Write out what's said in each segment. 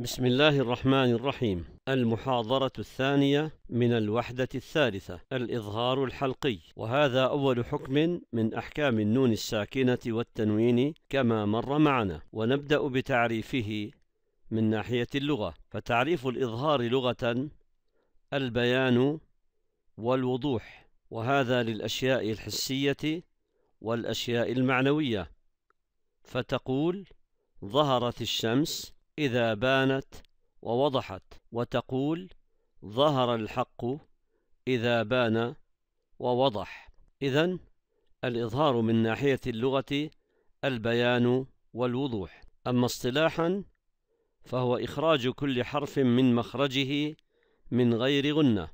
بسم الله الرحمن الرحيم. المحاضرة الثانية من الوحدة الثالثة الإظهار الحلقي. وهذا أول حكم من أحكام النون الساكنة والتنوين كما مر معنا. ونبدأ بتعريفه من ناحية اللغة. فتعريف الإظهار لغة البيان والوضوح. وهذا للأشياء الحسية والأشياء المعنوية. فتقول ظهرت الشمس إذا بانت ووضحت وتقول ظهر الحق إذا بان ووضح. إذن الإظهار من ناحية اللغة البيان والوضوح. أما اصطلاحا فهو إخراج كل حرف من مخرجه من غير غنة.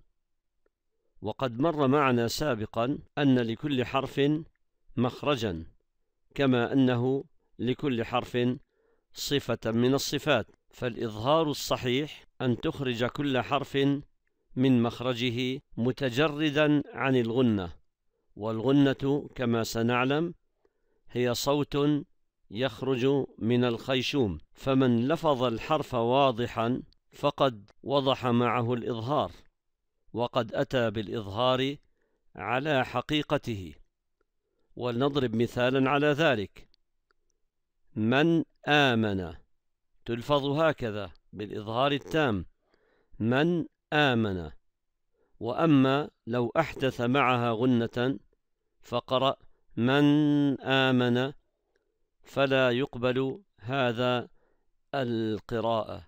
وقد مر معنا سابقا أن لكل حرف مخرجا كما أنه لكل حرف صفة من الصفات فالإظهار الصحيح أن تخرج كل حرف من مخرجه متجردا عن الغنة والغنة كما سنعلم هي صوت يخرج من الخيشوم فمن لفظ الحرف واضحا فقد وضح معه الإظهار وقد أتى بالإظهار على حقيقته. ولنضرب مثالا على ذلك. من آمن. تلفظ هكذا بالإظهار التام. من آمن. وأما لو أحدث معها غنة فقرأ من آمن فلا يقبل هذا القراءة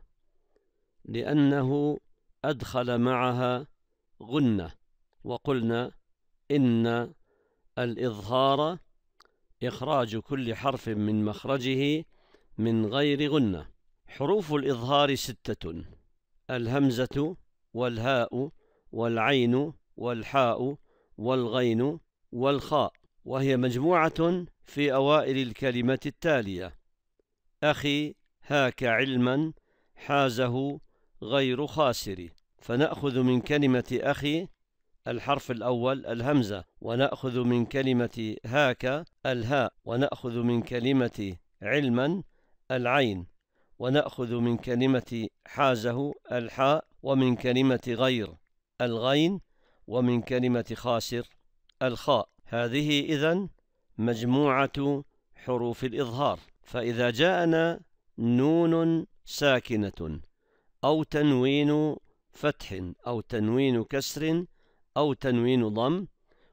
لأنه أدخل معها غنة. وقلنا إن الإظهار إخراج كل حرف من مخرجه من غير غنة. حروف الإظهار ستة. الهمزة والهاء والعين والحاء والغين والخاء. وهي مجموعة في أوائل الكلمة التالية. أخي هاك علما حازه غير خاسر. فنأخذ من كلمة أخي الحرف الأول الهمزة ونأخذ من كلمة هاك الهاء ونأخذ من كلمة علما العين ونأخذ من كلمة حازه الحاء ومن كلمة غير الغين ومن كلمة خاسر الخاء. هذه إذن مجموعة حروف الإظهار. فإذا جاءنا نون ساكنة أو تنوين فتح أو تنوين كسر أو تنوين ضم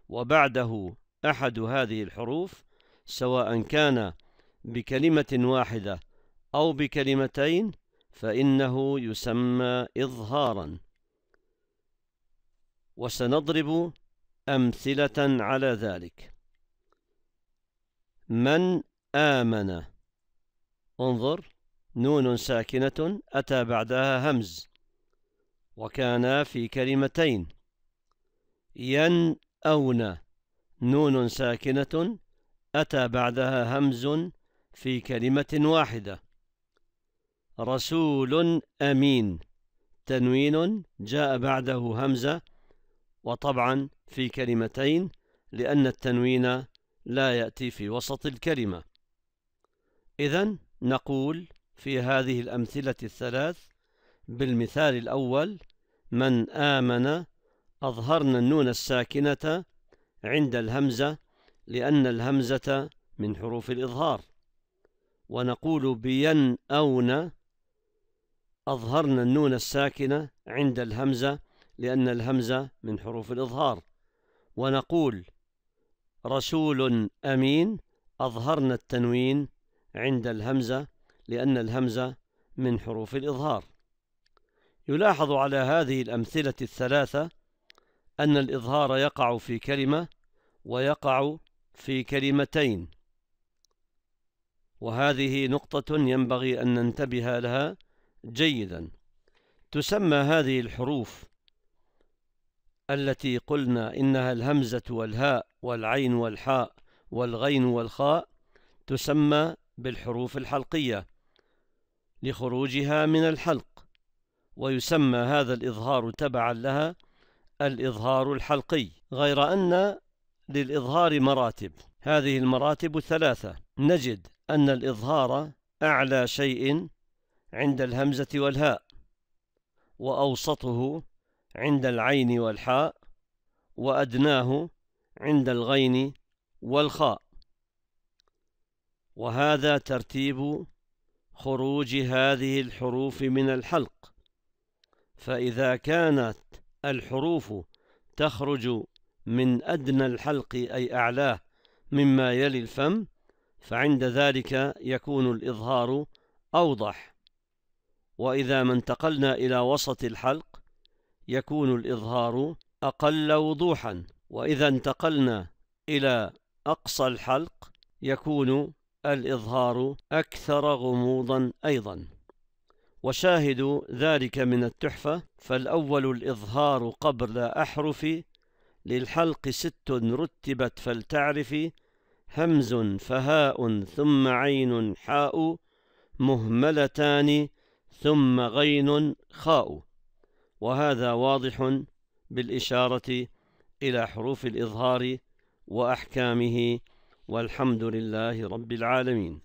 وبعده أحد هذه الحروف سواء كان بكلمة واحدة أو بكلمتين فإنه يسمى إظهارا. وسنضرب أمثلة على ذلك. من آمن؟ انظر نون ساكنة أتى بعدها همز وكان في كلمتين. ينأون. نون ساكنة. أتى بعدها همز في كلمة واحدة. رسول أمين. تنوين. جاء بعده همزة وطبعا في كلمتين لأن التنوين لا يأتي في وسط الكلمة. إذا نقول في هذه الأمثلة الثلاث بالمثال الأول من آمن أظهرنا النون الساكنة عند الهمزة لأن الهمزة من حروف الإظهار. ونقول بين أون أظهرنا النون الساكنة عند الهمزة لأن الهمزة من حروف الإظهار. ونقول رسول أمين أظهرنا التنوين عند الهمزة لأن الهمزة من حروف الإظهار. يلاحظ على هذه الأمثلة الثلاثة أن الإظهار يقع في كلمة ويقع في كلمتين. وهذه نقطة ينبغي أن ننتبه لها جيدا. تسمى هذه الحروف التي قلنا إنها الهمزة والهاء والعين والحاء والغين والخاء تسمى بالحروف الحلقية لخروجها من الحلق. ويسمى هذا الإظهار تبعا لها الإظهار الحلقي غير أن للإظهار مراتب. هذه المراتب ثلاثة. نجد أن الإظهار أعلى شيء عند الهمزة والهاء وأوسطه عند العين والحاء وأدناه عند الغين والخاء. وهذا ترتيب خروج هذه الحروف من الحلق. فإذا كانت الحروف تخرج من أدنى الحلق أي أعلاه مما يلي الفم فعند ذلك يكون الإظهار أوضح. وإذا ما انتقلنا إلى وسط الحلق يكون الإظهار أقل وضوحا. وإذا انتقلنا إلى أقصى الحلق يكون الإظهار أكثر غموضا أيضا. وشاهد ذلك من التحفة فالأول الإظهار قبل أحرف للحلق ست رتبت فلتعرف همز فهاء ثم عين حاء مهملتان ثم غين خاء. وهذا واضح بالإشارة إلى حروف الإظهار وأحكامه والحمد لله رب العالمين.